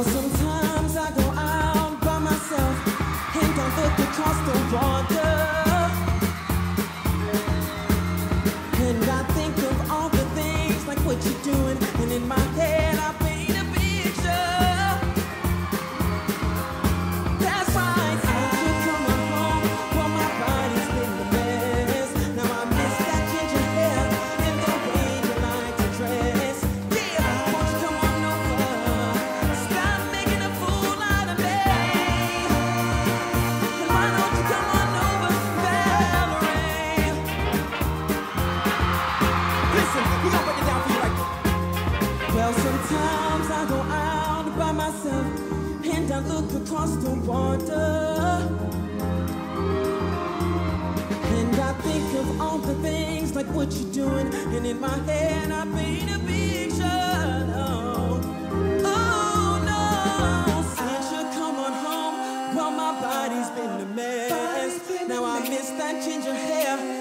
Sometimes I go out by myself and don't look across the water. and I look across the water. And I think of all the things like what you're doing, and in my head I paint a picture. Oh, no, since you come on home, well my body's been a mess. Now I miss that ginger hair.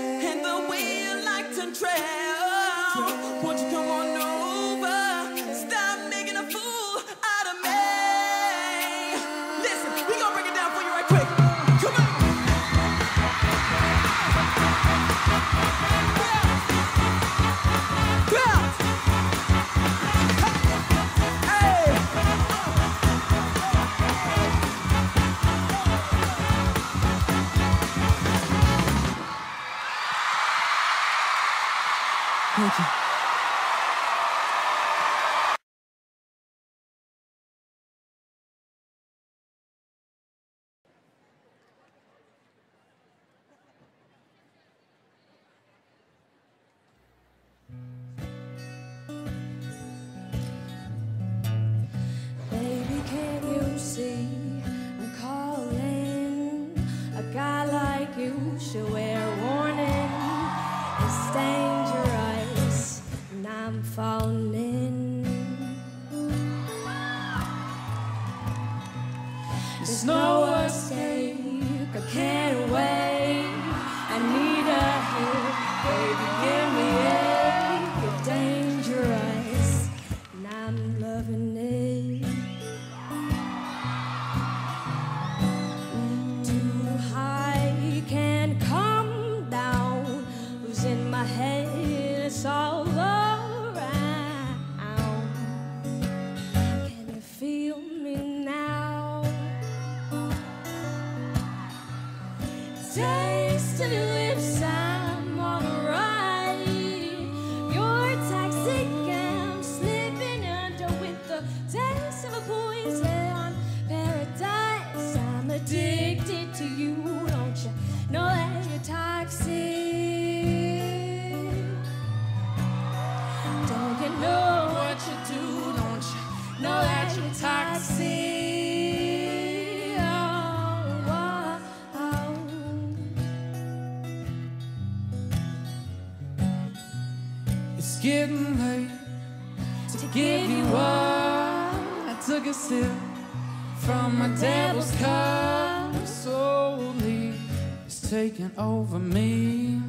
over me.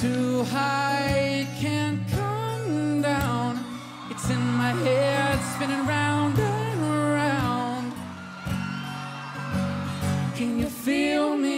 Too high can't come down. It's in my head, spinning round and round. Can you feel me?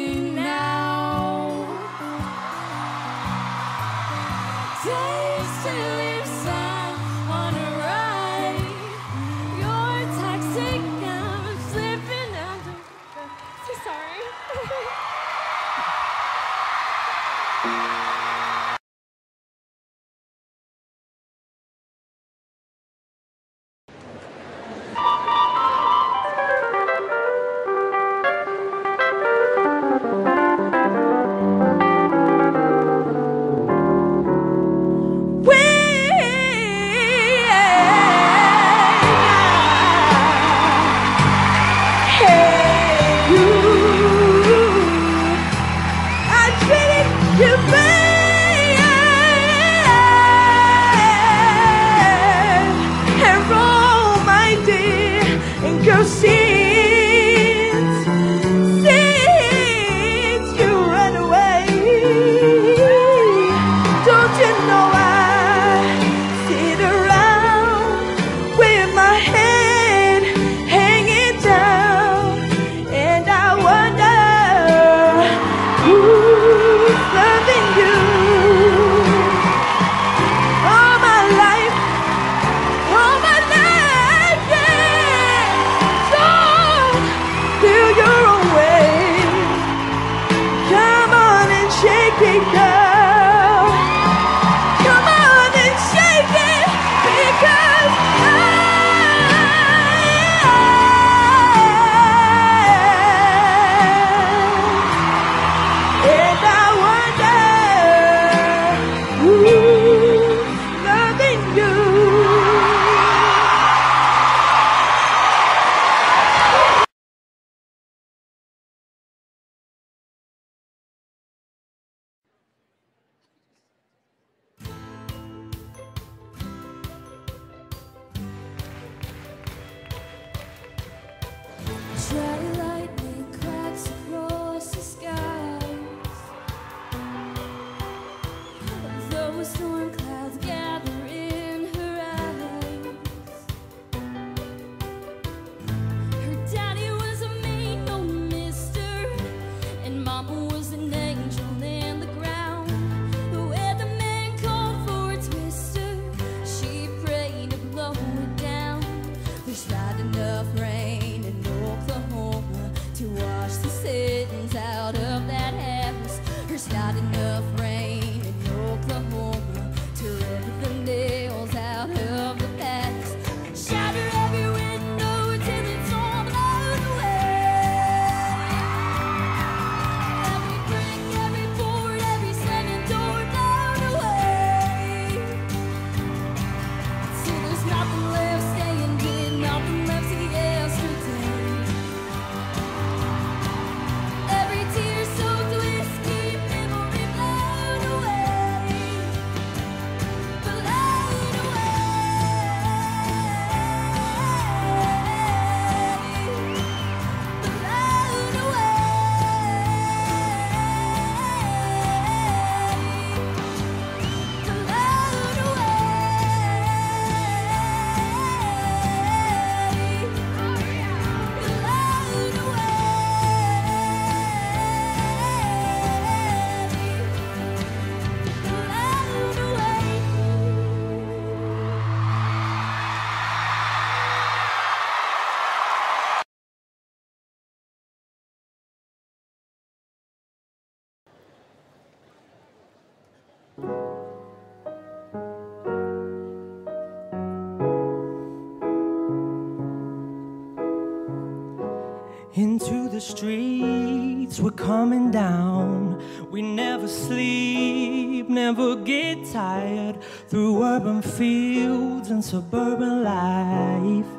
the streets, we're coming down. We never sleep, never get tired through urban fields and suburban life.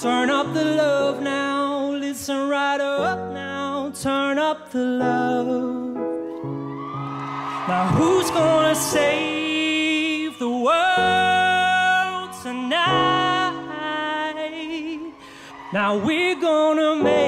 Turn up the love now, listen right up now, turn up the love. Now who's gonna say Now we're gonna make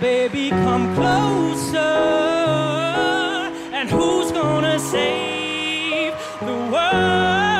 baby, come closer. And who's gonna save the world?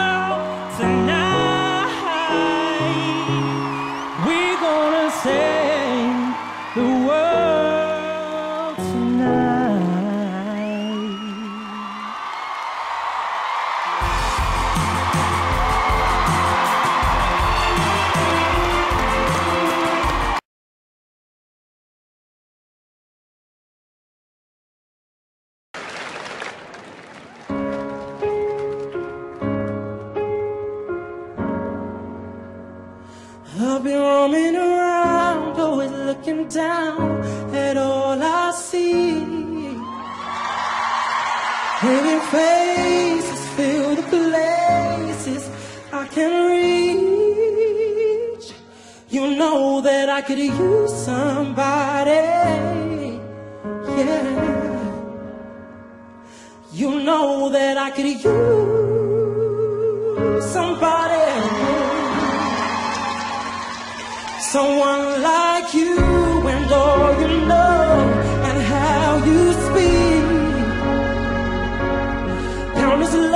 promises.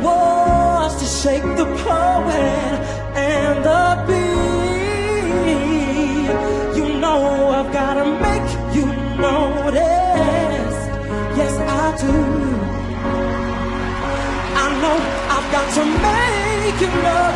the to shake the poet and the bee. You know I've gotta make you notice. Yes, I do. I know I've got to make you notice.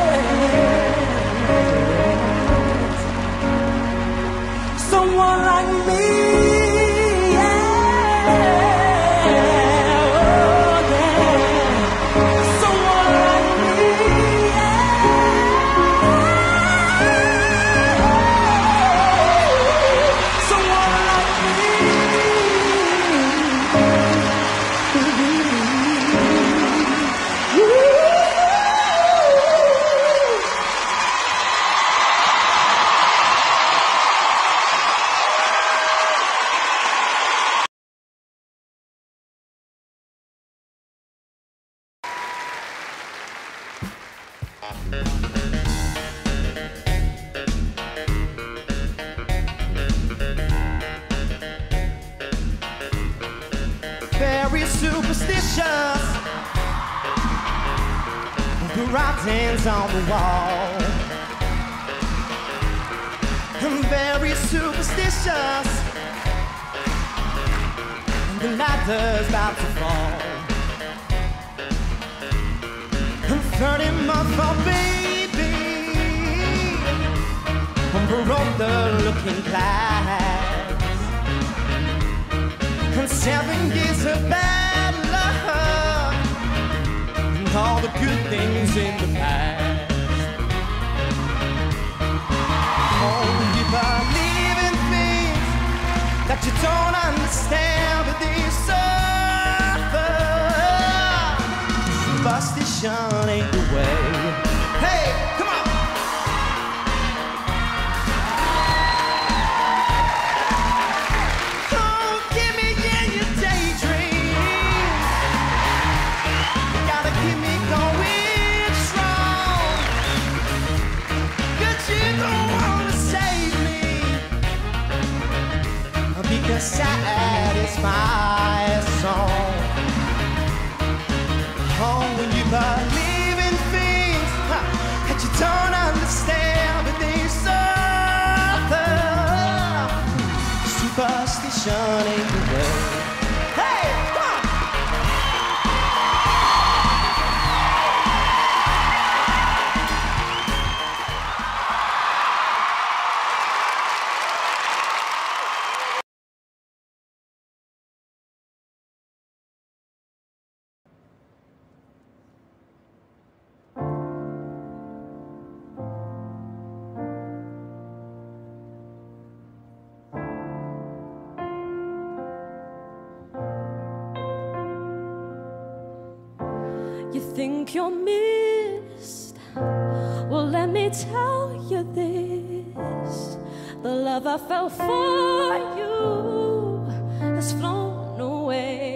tell you this. The love I felt for you has flown away.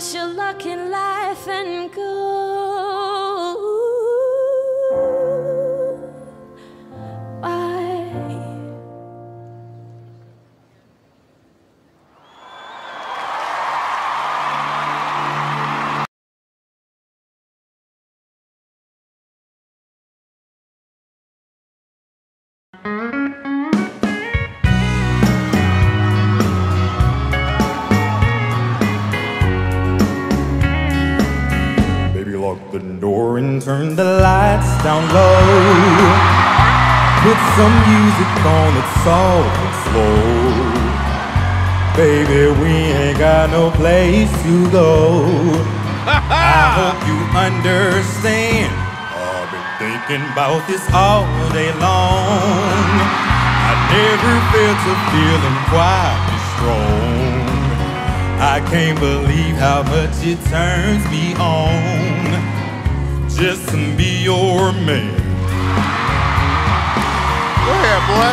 social Turn the lights down low. Put some music on that's soft and slow. Baby, we ain't got no place to go. I hope you understand. I've been thinking about this all day long. I never felt a feeling quite this strong. I can't believe how much it turns me on just be your man. Go ahead, boy.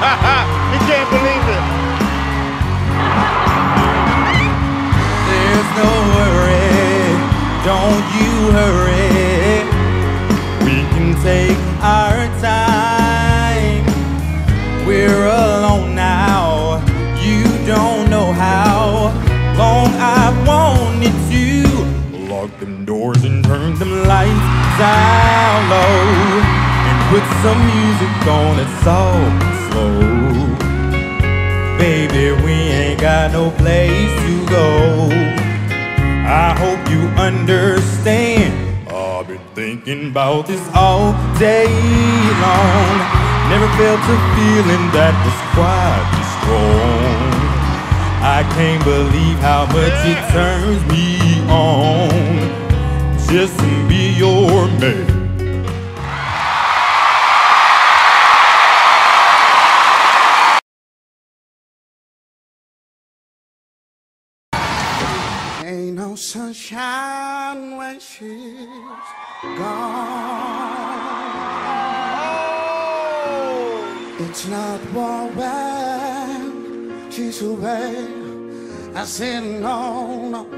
Ha ha! he can't believe it. There's no worry, don't you hurry. lights down low and put some music on It's soft and slow. Baby, we ain't got no place to go. I hope you understand. I've been thinking about this all day long. Never felt a feeling that was quite this strong. I can't believe how much it turns me on just be your man. Ain't no sunshine when she's gone. It's not warm when she's away. I said no, no.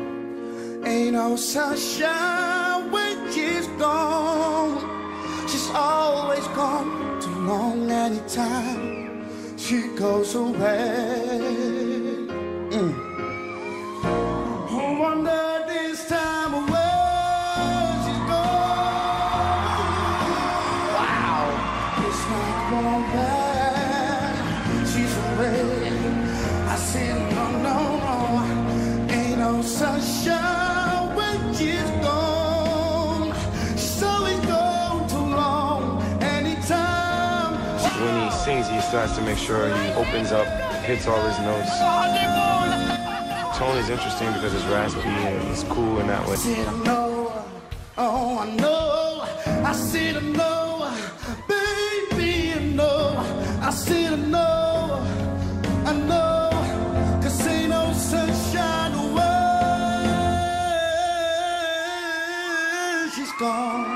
Ain't no sunshine when she's gone. She's always gone too long anytime she goes away. Mm. I wonder he sings, to make sure he opens up, hits all his notes. Tone is interesting because it's raspy and he's cool in that way. I oh I know, I said know, baby know, I said know, I know, cause ain't no sunshine away, she's gone.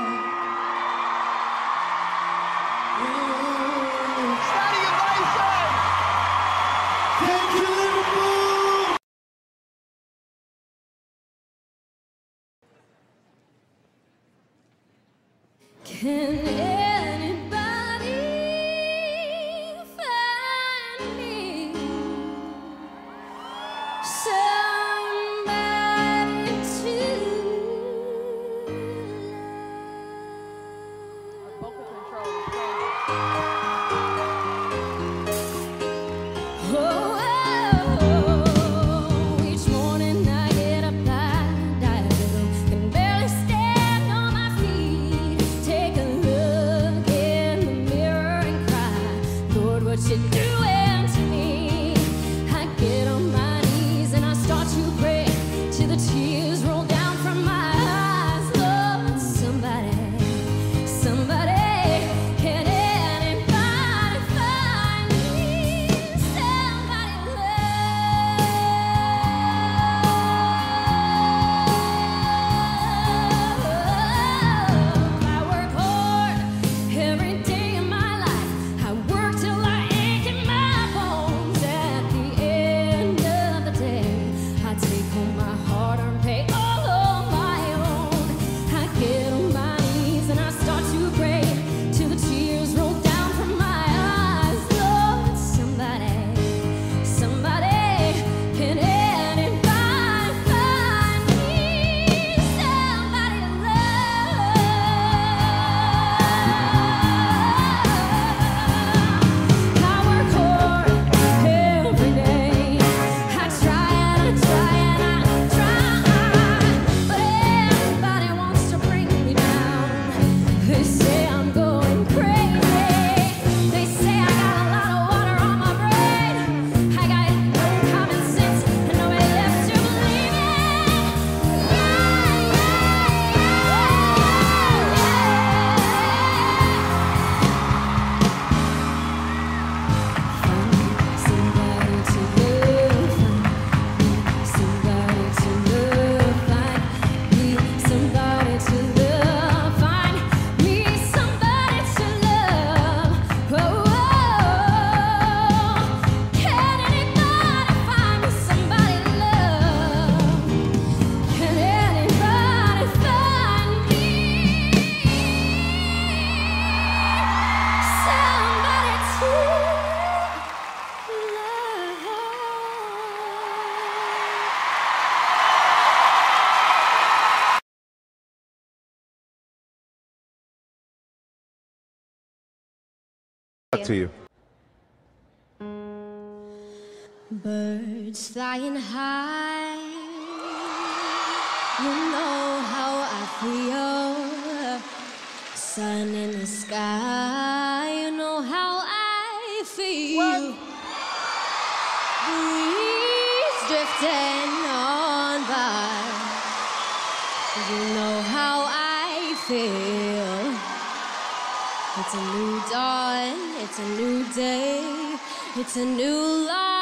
Can Back you. to you. Birds flying high, you know how I feel. Sun in the sky. It's a new dawn, it's a new day, it's a new life.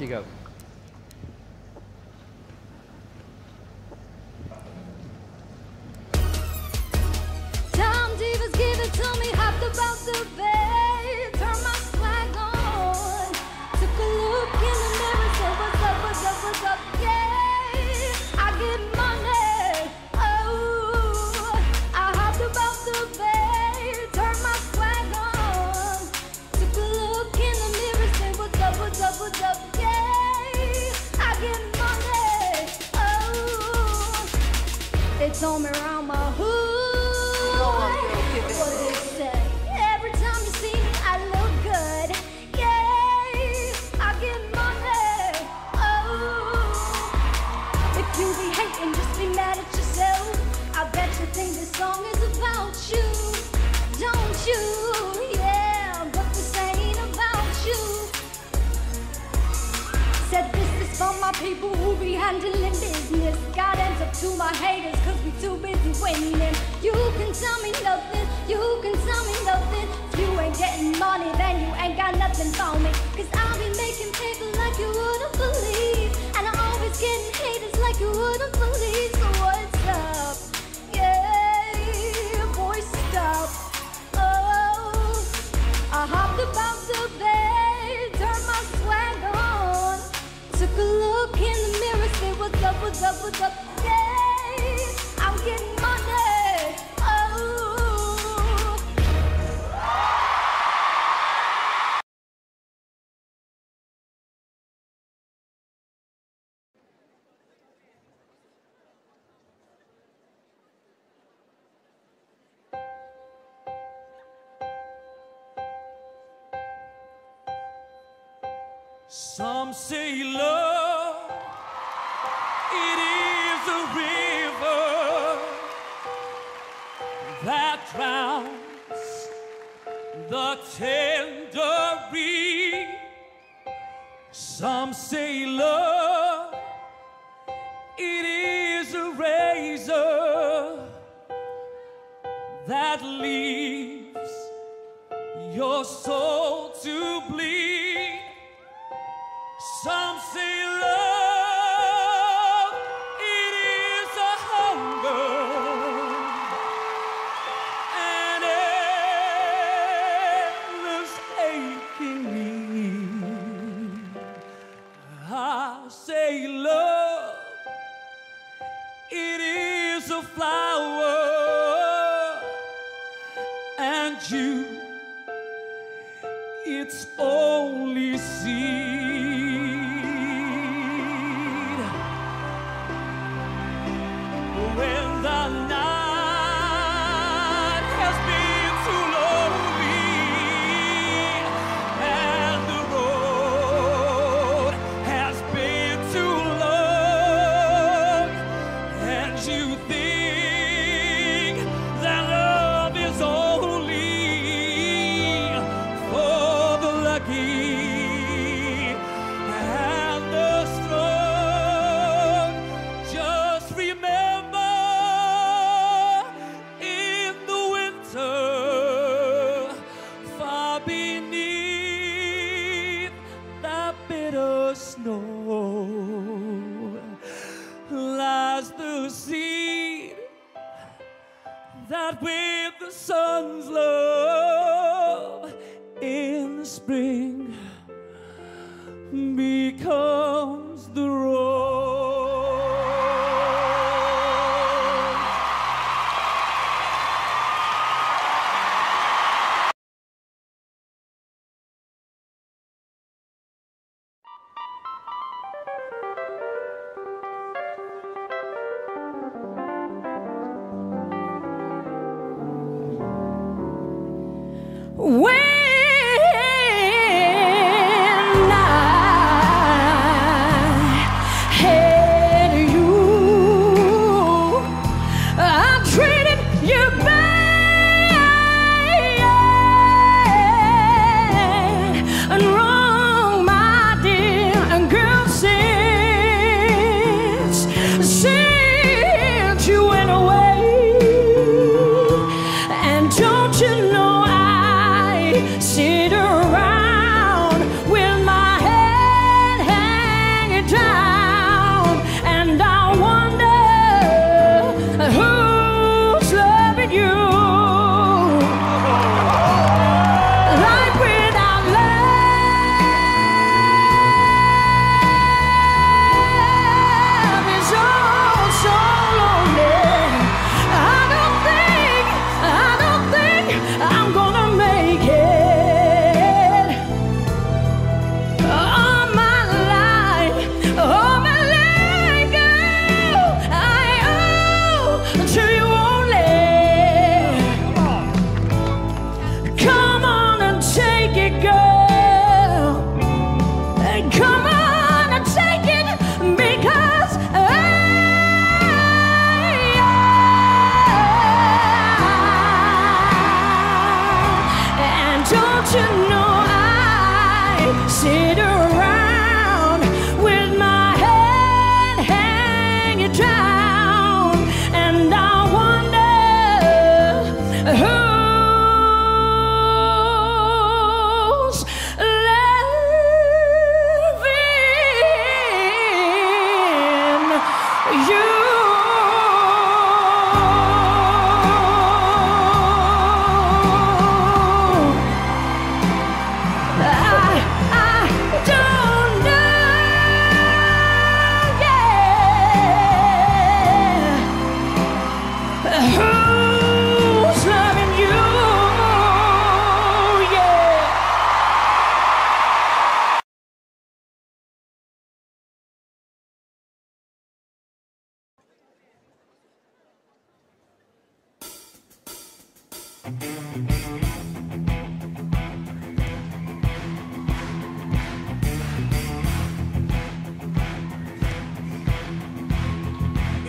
You go. people who be handling business. God ends up to my haters, cause we too busy winning. You can tell me nothing, you can tell me nothing. If you ain't getting money, then you ain't got nothing for me. Cause I be making paper like you wouldn't believe. And I always getting haters like you wouldn't believe. gub gub gub gub and you. It's only seen.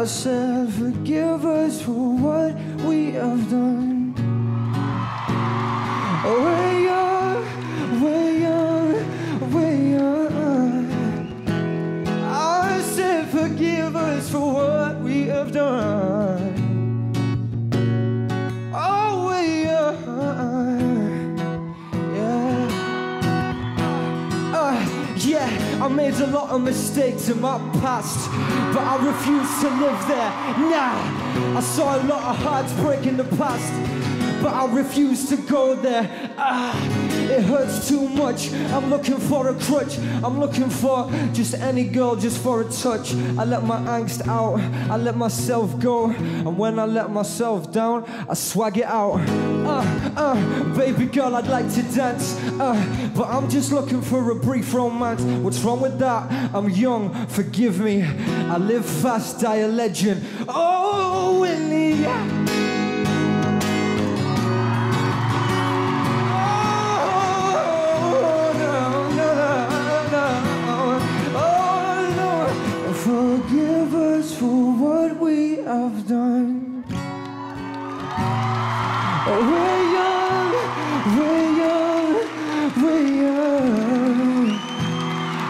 I made a lot of mistakes in my past, but I refuse to live there. Nah, I saw a lot of hearts break in the past, but I refuse to go there. Ah, it hurts too much. I'm looking for a crutch. I'm looking for just any girl, just for a touch. I let my angst out. I let myself go, and when I let myself down, I swag it out. Uh, uh, baby girl, I'd like to dance, uh, but I'm just looking for a brief romance. What's wrong with that? I'm young, forgive me. I live fast, die a legend. Oh, Willie. Oh, have done. We're young, we're young, we're young.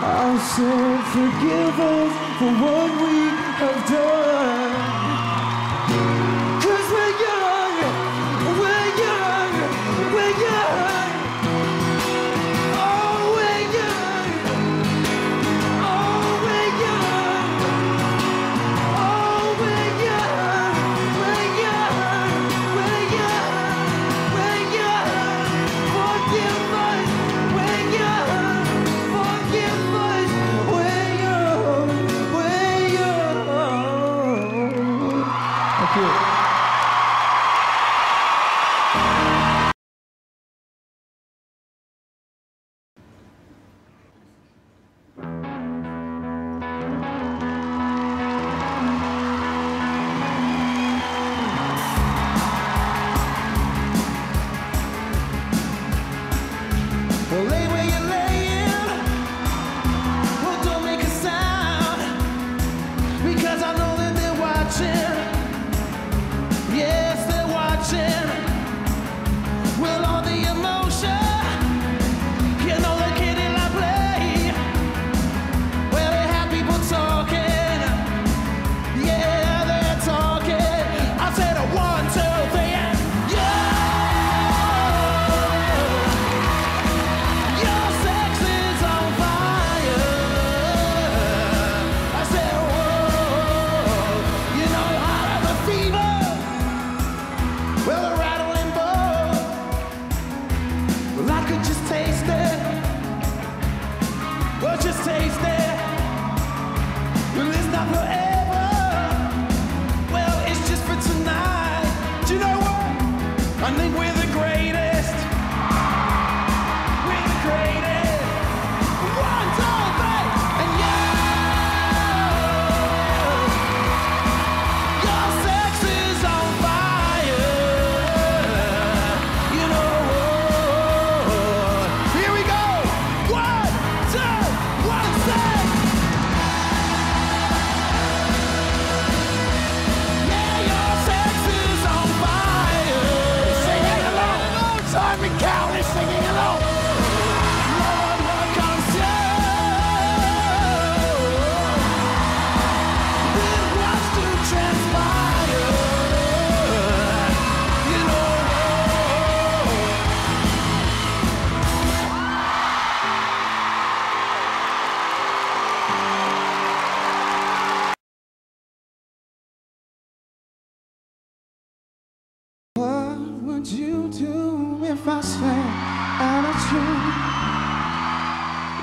I said, forgive us for what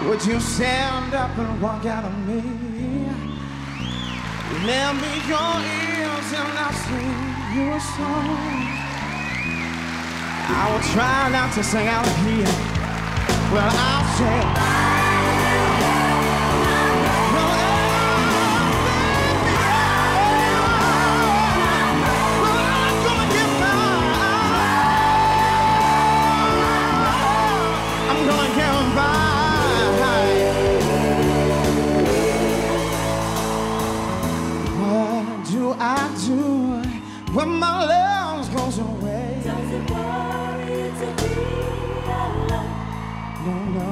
Would you stand up and walk out of me? Lend me your ears and I'll sing you a song. I will try not to sing out of here. Well, I'll say. When my love goes away? Does it worry you to be alone? No, no.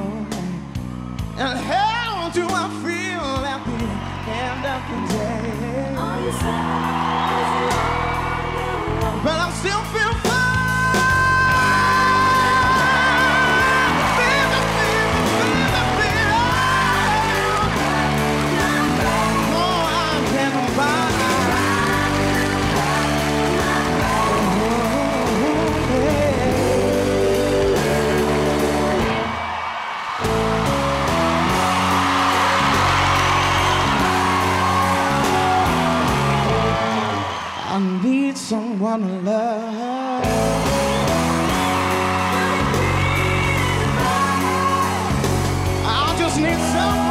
And need someone to love. I just need someone.